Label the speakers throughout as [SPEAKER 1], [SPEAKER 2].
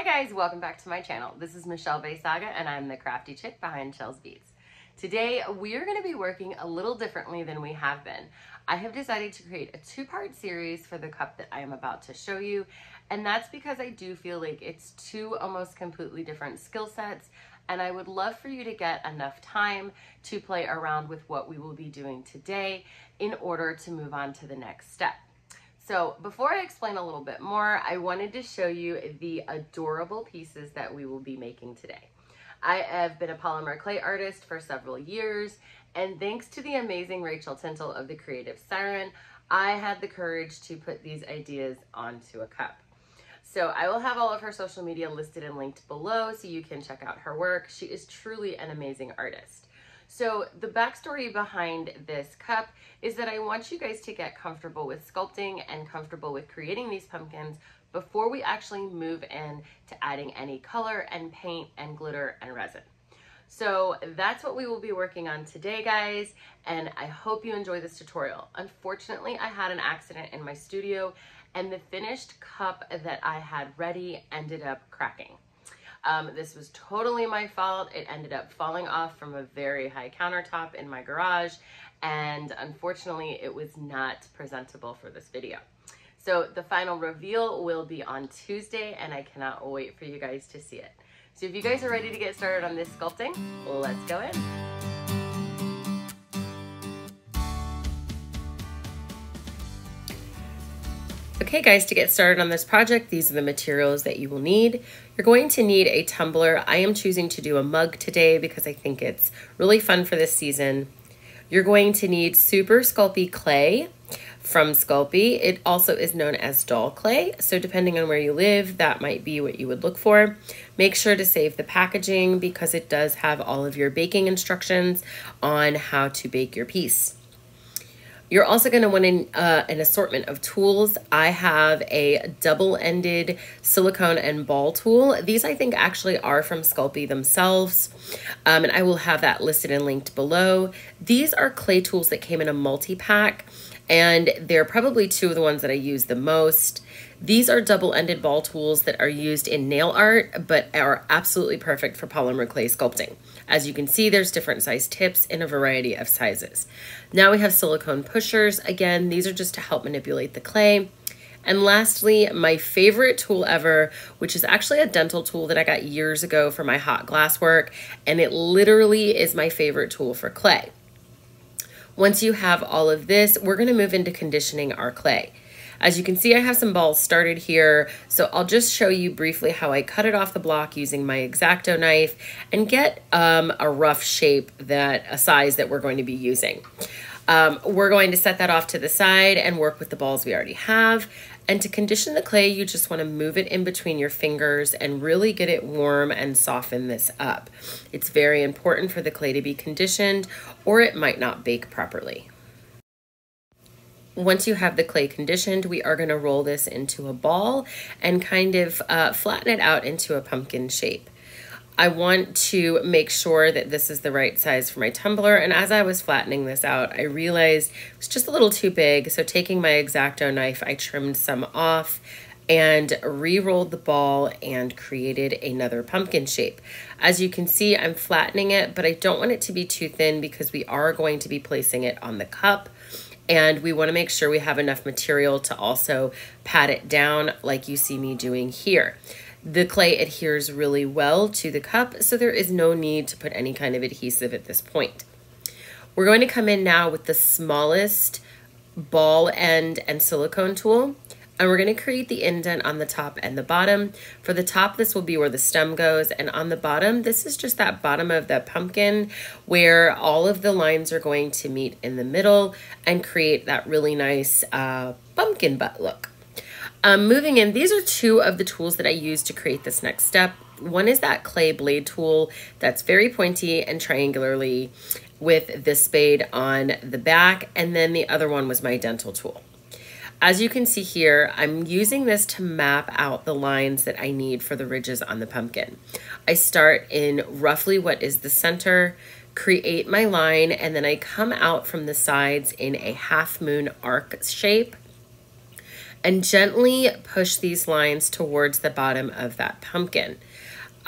[SPEAKER 1] Hi guys, welcome back to my channel. This is Michelle Baysaga and I'm the crafty chick behind Chelles Beads. Today we are going to be working a little differently than we have been. I have decided to create a two-part series for the cup that I am about to show you and that's because I do feel like it's two almost completely different skill sets and I would love for you to get enough time to play around with what we will be doing today in order to move on to the next step. So before I explain a little bit more, I wanted to show you the adorable pieces that we will be making today. I have been a polymer clay artist for several years, and thanks to the amazing Rachel Tintle of the Creative Siren, I had the courage to put these ideas onto a cup. So I will have all of her social media listed and linked below so you can check out her work. She is truly an amazing artist. So the backstory behind this cup is that I want you guys to get comfortable with sculpting and comfortable with creating these pumpkins before we actually move in to adding any color and paint and glitter and resin. So that's what we will be working on today, guys, and I hope you enjoy this tutorial. Unfortunately, I had an accident in my studio and the finished cup that I had ready ended up cracking. Um, this was totally my fault. It ended up falling off from a very high countertop in my garage and unfortunately it was not presentable for this video. So the final reveal will be on Tuesday and I cannot wait for you guys to see it. So if you guys are ready to get started on this sculpting, let's go in. Okay guys, to get started on this project, these are the materials that you will need. You're going to need a tumbler. I am choosing to do a mug today because I think it's really fun for this season. You're going to need super Sculpey clay from Sculpey. It also is known as doll clay. So depending on where you live, that might be what you would look for. Make sure to save the packaging because it does have all of your baking instructions on how to bake your piece. You're also going to want an, uh, an assortment of tools. I have a double-ended silicone and ball tool. These I think actually are from Sculpey themselves, um, and I will have that listed and linked below. These are clay tools that came in a multi-pack, and they're probably two of the ones that I use the most. These are double-ended ball tools that are used in nail art, but are absolutely perfect for polymer clay sculpting. As you can see, there's different size tips in a variety of sizes. Now we have silicone pushers. Again, these are just to help manipulate the clay. And lastly, my favorite tool ever, which is actually a dental tool that I got years ago for my hot glass work, and it literally is my favorite tool for clay. Once you have all of this, we're gonna move into conditioning our clay. As you can see, I have some balls started here, so I'll just show you briefly how I cut it off the block using my X-Acto knife and get um, a rough shape that a size that we're going to be using. Um, we're going to set that off to the side and work with the balls we already have. And to condition the clay, you just want to move it in between your fingers and really get it warm and soften this up. It's very important for the clay to be conditioned or it might not bake properly. Once you have the clay conditioned, we are going to roll this into a ball and kind of uh, flatten it out into a pumpkin shape. I want to make sure that this is the right size for my tumbler. And as I was flattening this out, I realized it was just a little too big. So taking my X-Acto knife, I trimmed some off and re-rolled the ball and created another pumpkin shape. As you can see, I'm flattening it, but I don't want it to be too thin because we are going to be placing it on the cup and we wanna make sure we have enough material to also pat it down like you see me doing here. The clay adheres really well to the cup, so there is no need to put any kind of adhesive at this point. We're going to come in now with the smallest ball end and silicone tool and we're going to create the indent on the top and the bottom. For the top, this will be where the stem goes, and on the bottom, this is just that bottom of the pumpkin where all of the lines are going to meet in the middle and create that really nice uh, pumpkin butt look. Um, moving in, these are two of the tools that I use to create this next step. One is that clay blade tool that's very pointy and triangularly with the spade on the back, and then the other one was my dental tool. As you can see here, I'm using this to map out the lines that I need for the ridges on the pumpkin. I start in roughly what is the center, create my line, and then I come out from the sides in a half moon arc shape. and gently push these lines towards the bottom of that pumpkin.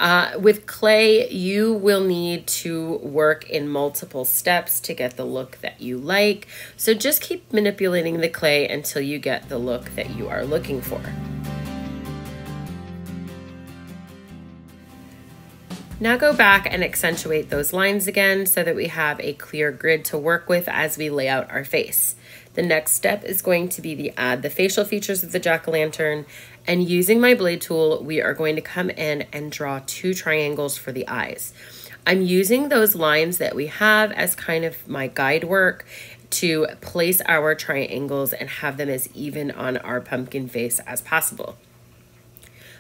[SPEAKER 1] Uh, with clay, you will need to work in multiple steps to get the look that you like. So just keep manipulating the clay until you get the look that you are looking for. Now go back and accentuate those lines again so that we have a clear grid to work with as we lay out our face. The next step is going to be the add the facial features of the jack-o'-lantern and using my blade tool, we are going to come in and draw two triangles for the eyes. I'm using those lines that we have as kind of my guide work to place our triangles and have them as even on our pumpkin face as possible.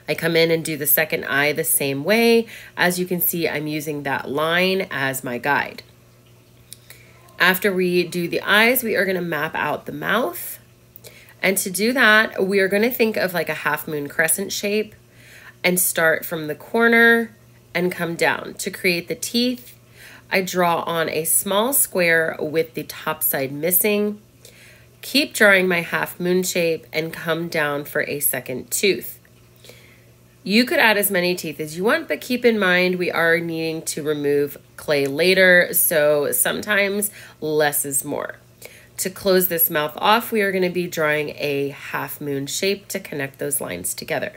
[SPEAKER 1] I come in and do the second eye the same way. As you can see, I'm using that line as my guide. After we do the eyes, we are gonna map out the mouth. And to do that, we are gonna think of like a half moon crescent shape and start from the corner and come down. To create the teeth, I draw on a small square with the top side missing. Keep drawing my half moon shape and come down for a second tooth. You could add as many teeth as you want, but keep in mind we are needing to remove clay later, so sometimes less is more. To close this mouth off, we are going to be drawing a half moon shape to connect those lines together.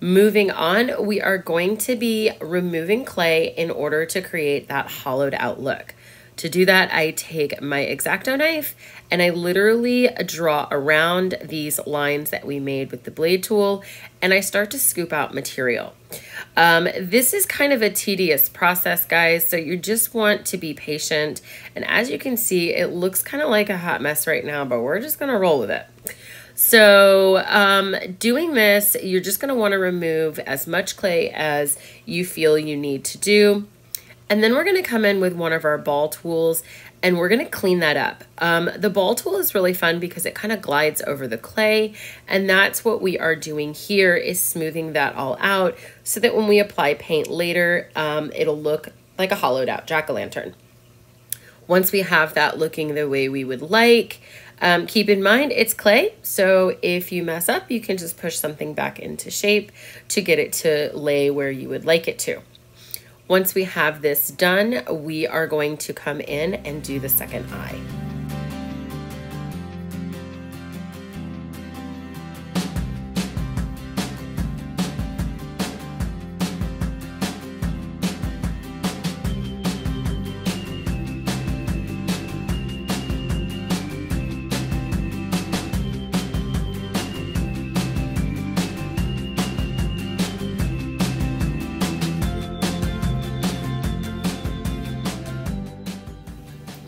[SPEAKER 1] Moving on, we are going to be removing clay in order to create that hollowed out look. To do that, I take my X-Acto knife and I literally draw around these lines that we made with the blade tool and I start to scoop out material. Um, this is kind of a tedious process, guys, so you just want to be patient. And as you can see, it looks kind of like a hot mess right now, but we're just gonna roll with it. So um, doing this, you're just gonna wanna remove as much clay as you feel you need to do. And then we're gonna come in with one of our ball tools and we're gonna clean that up. Um, the ball tool is really fun because it kind of glides over the clay and that's what we are doing here is smoothing that all out so that when we apply paint later, um, it'll look like a hollowed out jack-o'-lantern. Once we have that looking the way we would like, um, keep in mind it's clay, so if you mess up, you can just push something back into shape to get it to lay where you would like it to. Once we have this done, we are going to come in and do the second eye.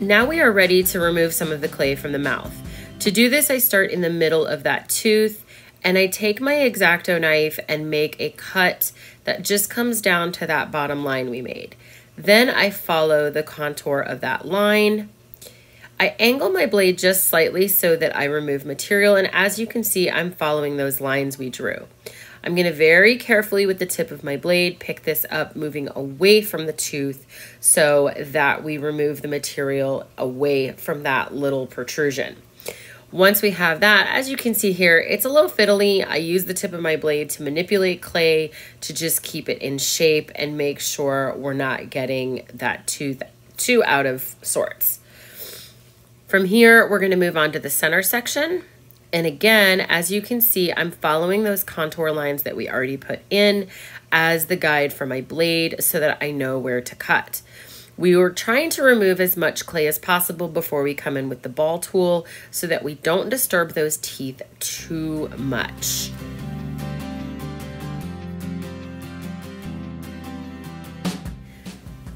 [SPEAKER 1] Now we are ready to remove some of the clay from the mouth. To do this, I start in the middle of that tooth and I take my X-Acto knife and make a cut that just comes down to that bottom line we made. Then I follow the contour of that line. I angle my blade just slightly so that I remove material and as you can see, I'm following those lines we drew. I'm going to very carefully with the tip of my blade pick this up moving away from the tooth so that we remove the material away from that little protrusion. Once we have that, as you can see here, it's a little fiddly. I use the tip of my blade to manipulate clay to just keep it in shape and make sure we're not getting that tooth too out of sorts. From here, we're gonna move on to the center section. And again, as you can see, I'm following those contour lines that we already put in as the guide for my blade so that I know where to cut. We were trying to remove as much clay as possible before we come in with the ball tool so that we don't disturb those teeth too much.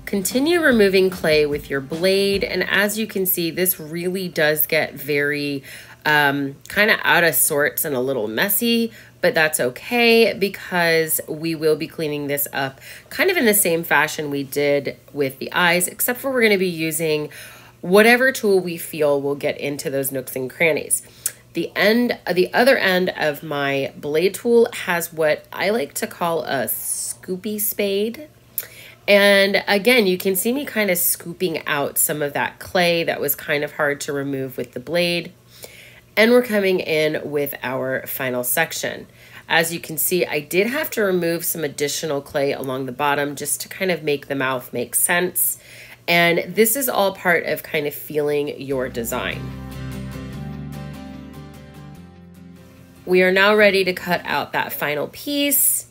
[SPEAKER 1] Continue removing clay with your blade and as you can see this really does get very um, kind of out of sorts and a little messy, but that's okay because we will be cleaning this up kind of in the same fashion we did with the eyes, except for we're going to be using whatever tool we feel will get into those nooks and crannies. The end, the other end of my blade tool has what I like to call a scoopy spade. And again, you can see me kind of scooping out some of that clay that was kind of hard to remove with the blade. And we're coming in with our final section. As you can see, I did have to remove some additional clay along the bottom just to kind of make the mouth make sense. And this is all part of kind of feeling your design. We are now ready to cut out that final piece.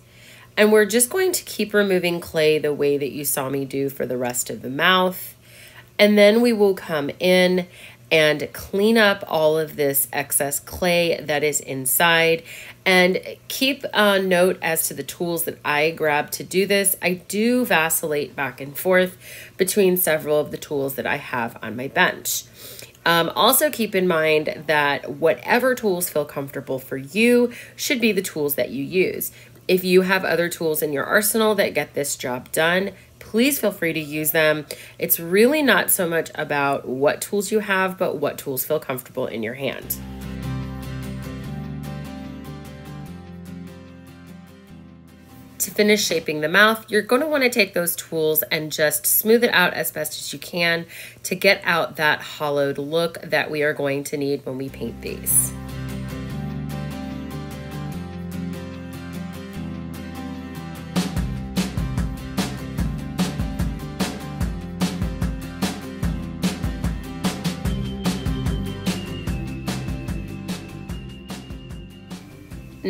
[SPEAKER 1] And we're just going to keep removing clay the way that you saw me do for the rest of the mouth. And then we will come in and clean up all of this excess clay that is inside and keep a note as to the tools that I grab to do this. I do vacillate back and forth between several of the tools that I have on my bench. Um, also, keep in mind that whatever tools feel comfortable for you should be the tools that you use. If you have other tools in your arsenal that get this job done, please feel free to use them. It's really not so much about what tools you have, but what tools feel comfortable in your hand. To finish shaping the mouth, you're going to want to take those tools and just smooth it out as best as you can to get out that hollowed look that we are going to need when we paint these.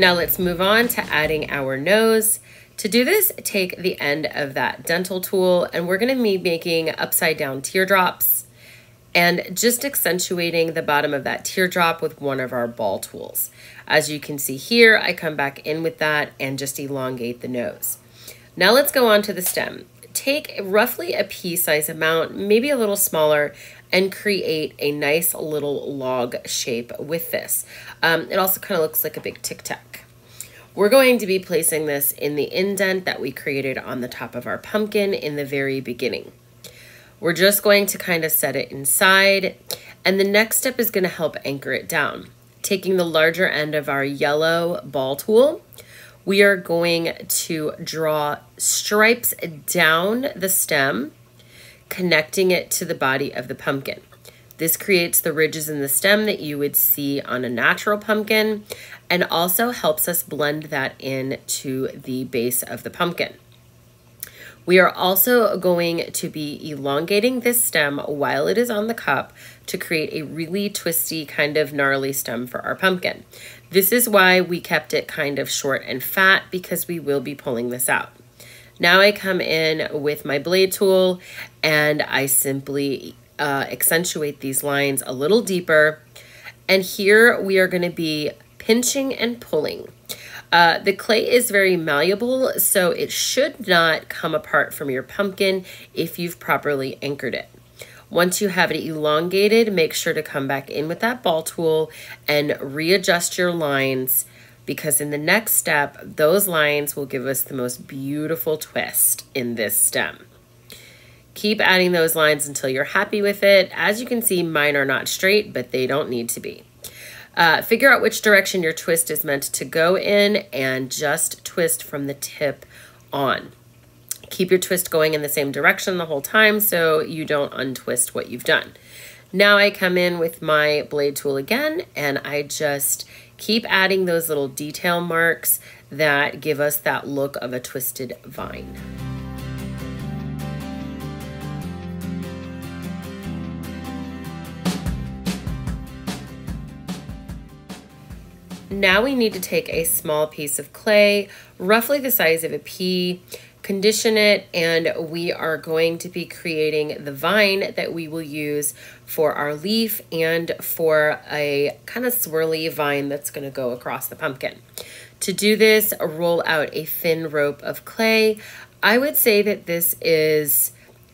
[SPEAKER 1] Now let's move on to adding our nose. To do this, take the end of that dental tool and we're gonna be making upside down teardrops and just accentuating the bottom of that teardrop with one of our ball tools. As you can see here, I come back in with that and just elongate the nose. Now let's go on to the stem. Take roughly a pea size amount, maybe a little smaller, and create a nice little log shape with this. Um, it also kind of looks like a big tic tac. We're going to be placing this in the indent that we created on the top of our pumpkin in the very beginning. We're just going to kind of set it inside and the next step is going to help anchor it down. Taking the larger end of our yellow ball tool, we are going to draw stripes down the stem connecting it to the body of the pumpkin. This creates the ridges in the stem that you would see on a natural pumpkin and also helps us blend that in to the base of the pumpkin. We are also going to be elongating this stem while it is on the cup to create a really twisty kind of gnarly stem for our pumpkin. This is why we kept it kind of short and fat because we will be pulling this out. Now I come in with my blade tool and I simply uh, accentuate these lines a little deeper. And here we are going to be pinching and pulling. Uh, the clay is very malleable, so it should not come apart from your pumpkin if you've properly anchored it. Once you have it elongated, make sure to come back in with that ball tool and readjust your lines because in the next step, those lines will give us the most beautiful twist in this stem. Keep adding those lines until you're happy with it. As you can see, mine are not straight, but they don't need to be. Uh, figure out which direction your twist is meant to go in and just twist from the tip on. Keep your twist going in the same direction the whole time so you don't untwist what you've done. Now I come in with my blade tool again and I just Keep adding those little detail marks that give us that look of a twisted vine. Now we need to take a small piece of clay, roughly the size of a pea, condition it, and we are going to be creating the vine that we will use for our leaf and for a kind of swirly vine that's going to go across the pumpkin. To do this, roll out a thin rope of clay. I would say that this is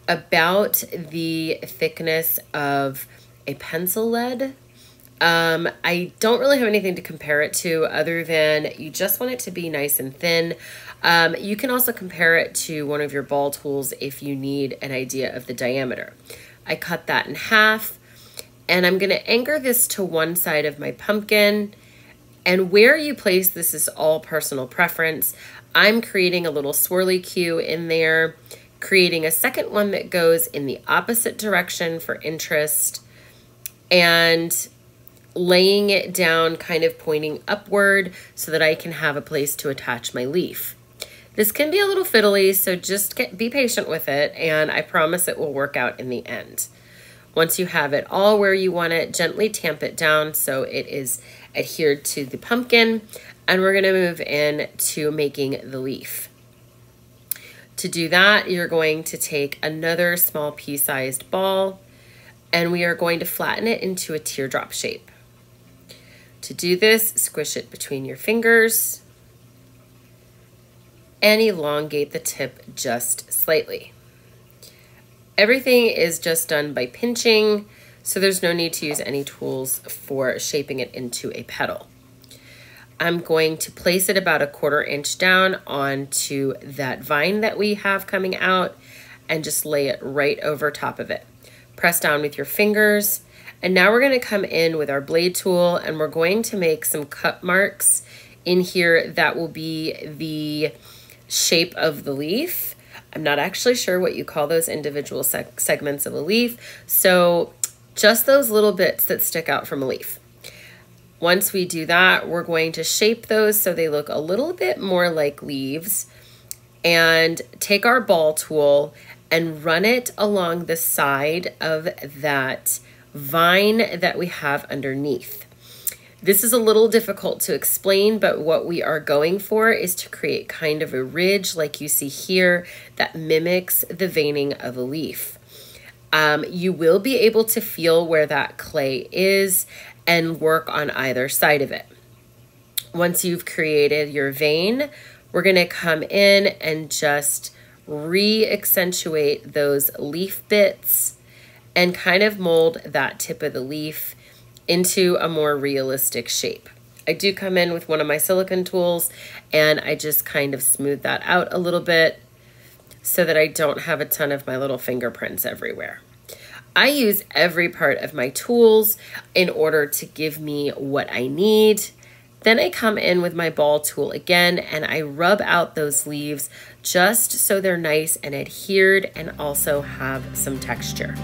[SPEAKER 1] about the thickness of a pencil lead. Um, I don't really have anything to compare it to other than you just want it to be nice and thin. Um, you can also compare it to one of your ball tools if you need an idea of the diameter. I cut that in half and I'm going to anchor this to one side of my pumpkin. And where you place this is all personal preference. I'm creating a little swirly cue in there, creating a second one that goes in the opposite direction for interest, and laying it down kind of pointing upward so that I can have a place to attach my leaf. This can be a little fiddly, so just get, be patient with it, and I promise it will work out in the end. Once you have it all where you want it, gently tamp it down so it is adhered to the pumpkin, and we're gonna move in to making the leaf. To do that, you're going to take another small pea-sized ball, and we are going to flatten it into a teardrop shape. To do this, squish it between your fingers and elongate the tip just slightly. Everything is just done by pinching, so there's no need to use any tools for shaping it into a petal. I'm going to place it about a quarter inch down onto that vine that we have coming out and just lay it right over top of it. Press down with your fingers. And now we're gonna come in with our blade tool and we're going to make some cut marks in here that will be the shape of the leaf. I'm not actually sure what you call those individual seg segments of a leaf. So just those little bits that stick out from a leaf. Once we do that, we're going to shape those so they look a little bit more like leaves and take our ball tool and run it along the side of that vine that we have underneath. This is a little difficult to explain, but what we are going for is to create kind of a ridge like you see here that mimics the veining of a leaf. Um, you will be able to feel where that clay is and work on either side of it. Once you've created your vein, we're gonna come in and just re-accentuate those leaf bits and kind of mold that tip of the leaf into a more realistic shape. I do come in with one of my silicone tools and I just kind of smooth that out a little bit so that I don't have a ton of my little fingerprints everywhere. I use every part of my tools in order to give me what I need. Then I come in with my ball tool again and I rub out those leaves just so they're nice and adhered and also have some texture.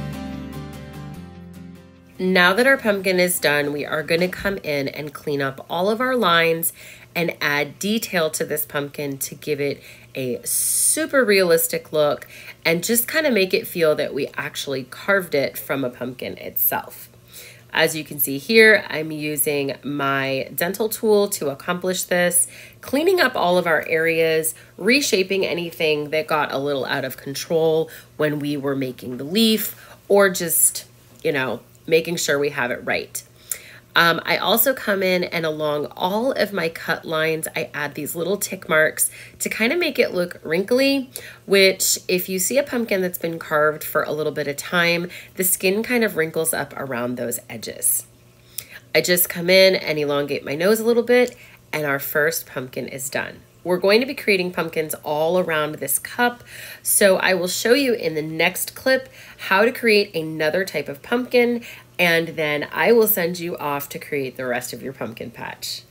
[SPEAKER 1] Now that our pumpkin is done, we are gonna come in and clean up all of our lines and add detail to this pumpkin to give it a super realistic look and just kind of make it feel that we actually carved it from a pumpkin itself. As you can see here, I'm using my dental tool to accomplish this, cleaning up all of our areas, reshaping anything that got a little out of control when we were making the leaf, or just, you know, making sure we have it right. Um, I also come in and along all of my cut lines, I add these little tick marks to kind of make it look wrinkly, which if you see a pumpkin that's been carved for a little bit of time, the skin kind of wrinkles up around those edges. I just come in and elongate my nose a little bit and our first pumpkin is done. We're going to be creating pumpkins all around this cup. So I will show you in the next clip how to create another type of pumpkin and then I will send you off to create the rest of your pumpkin patch.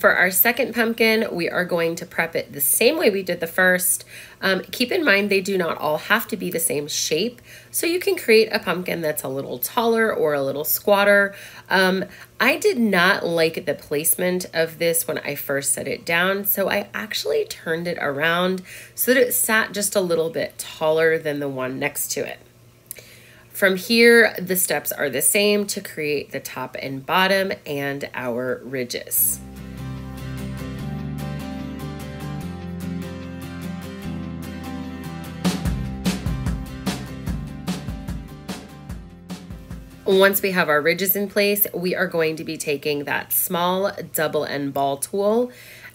[SPEAKER 1] For our second pumpkin, we are going to prep it the same way we did the first. Um, keep in mind they do not all have to be the same shape, so you can create a pumpkin that's a little taller or a little squatter. Um, I did not like the placement of this when I first set it down, so I actually turned it around so that it sat just a little bit taller than the one next to it. From here, the steps are the same to create the top and bottom and our ridges. Once we have our ridges in place, we are going to be taking that small double end ball tool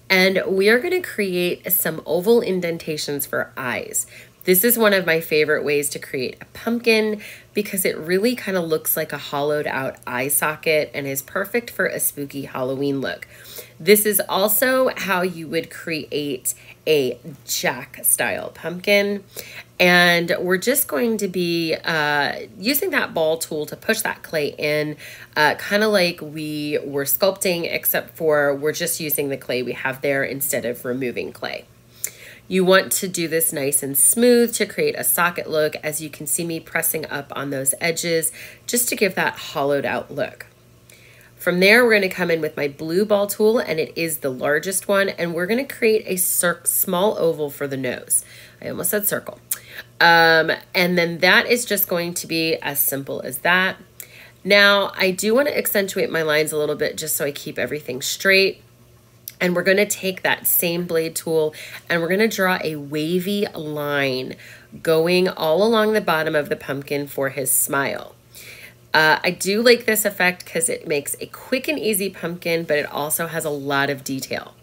[SPEAKER 1] and we are gonna create some oval indentations for eyes. This is one of my favorite ways to create a pumpkin because it really kind of looks like a hollowed out eye socket and is perfect for a spooky Halloween look. This is also how you would create a jack style pumpkin. And we're just going to be uh, using that ball tool to push that clay in, uh, kind of like we were sculpting, except for we're just using the clay we have there instead of removing clay. You want to do this nice and smooth to create a socket look as you can see me pressing up on those edges just to give that hollowed out look. From there, we're gonna come in with my blue ball tool and it is the largest one and we're gonna create a small oval for the nose. I almost said circle. Um, and then that is just going to be as simple as that. Now, I do want to accentuate my lines a little bit just so I keep everything straight. And we're going to take that same blade tool and we're going to draw a wavy line going all along the bottom of the pumpkin for his smile. Uh, I do like this effect because it makes a quick and easy pumpkin, but it also has a lot of detail.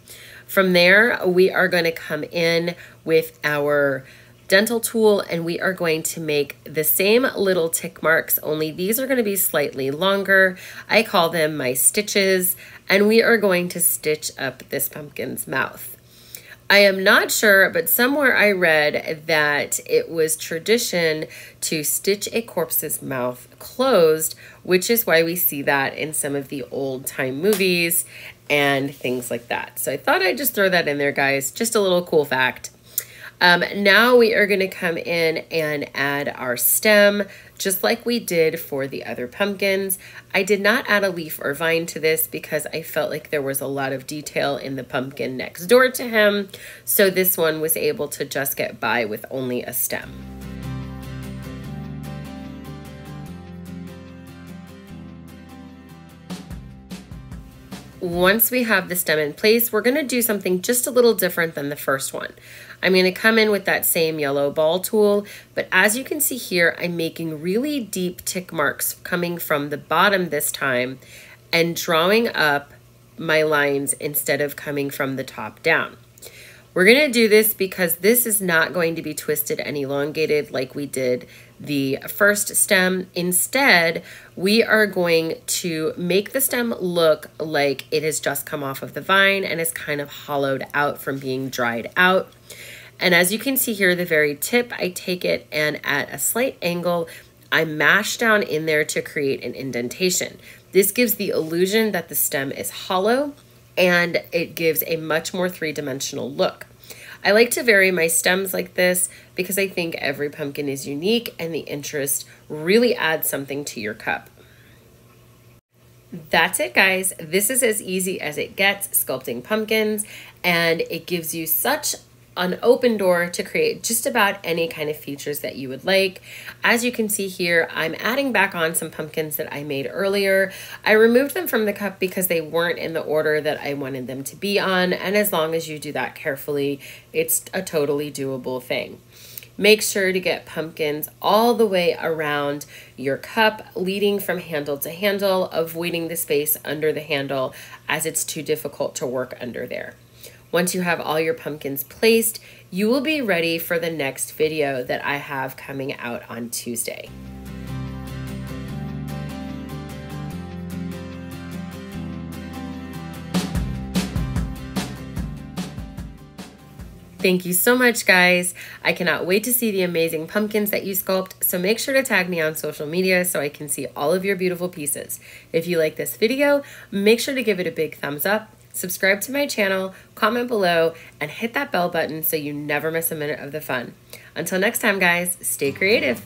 [SPEAKER 1] From there, we are going to come in with our dental tool and we are going to make the same little tick marks, only these are gonna be slightly longer. I call them my stitches and we are going to stitch up this pumpkin's mouth. I am not sure, but somewhere I read that it was tradition to stitch a corpse's mouth closed, which is why we see that in some of the old time movies and things like that. So I thought I'd just throw that in there, guys. Just a little cool fact. Um, now we are going to come in and add our stem just like we did for the other pumpkins. I did not add a leaf or vine to this because I felt like there was a lot of detail in the pumpkin next door to him. So this one was able to just get by with only a stem. Once we have the stem in place, we're gonna do something just a little different than the first one. I'm going to come in with that same yellow ball tool, but as you can see here, I'm making really deep tick marks coming from the bottom this time and drawing up my lines instead of coming from the top down. We're going to do this because this is not going to be twisted and elongated like we did the first stem. Instead, we are going to make the stem look like it has just come off of the vine and is kind of hollowed out from being dried out. And as you can see here, the very tip, I take it and at a slight angle, I mash down in there to create an indentation. This gives the illusion that the stem is hollow and it gives a much more three-dimensional look. I like to vary my stems like this because I think every pumpkin is unique and the interest really adds something to your cup. That's it, guys. This is as easy as it gets sculpting pumpkins, and it gives you such an open door to create just about any kind of features that you would like. As you can see here, I'm adding back on some pumpkins that I made earlier. I removed them from the cup because they weren't in the order that I wanted them to be on. And as long as you do that carefully, it's a totally doable thing. Make sure to get pumpkins all the way around your cup, leading from handle to handle, avoiding the space under the handle as it's too difficult to work under there. Once you have all your pumpkins placed, you will be ready for the next video that I have coming out on Tuesday. Thank you so much, guys. I cannot wait to see the amazing pumpkins that you sculpt, so make sure to tag me on social media so I can see all of your beautiful pieces. If you like this video, make sure to give it a big thumbs up subscribe to my channel, comment below, and hit that bell button so you never miss a minute of the fun. Until next time, guys, stay creative.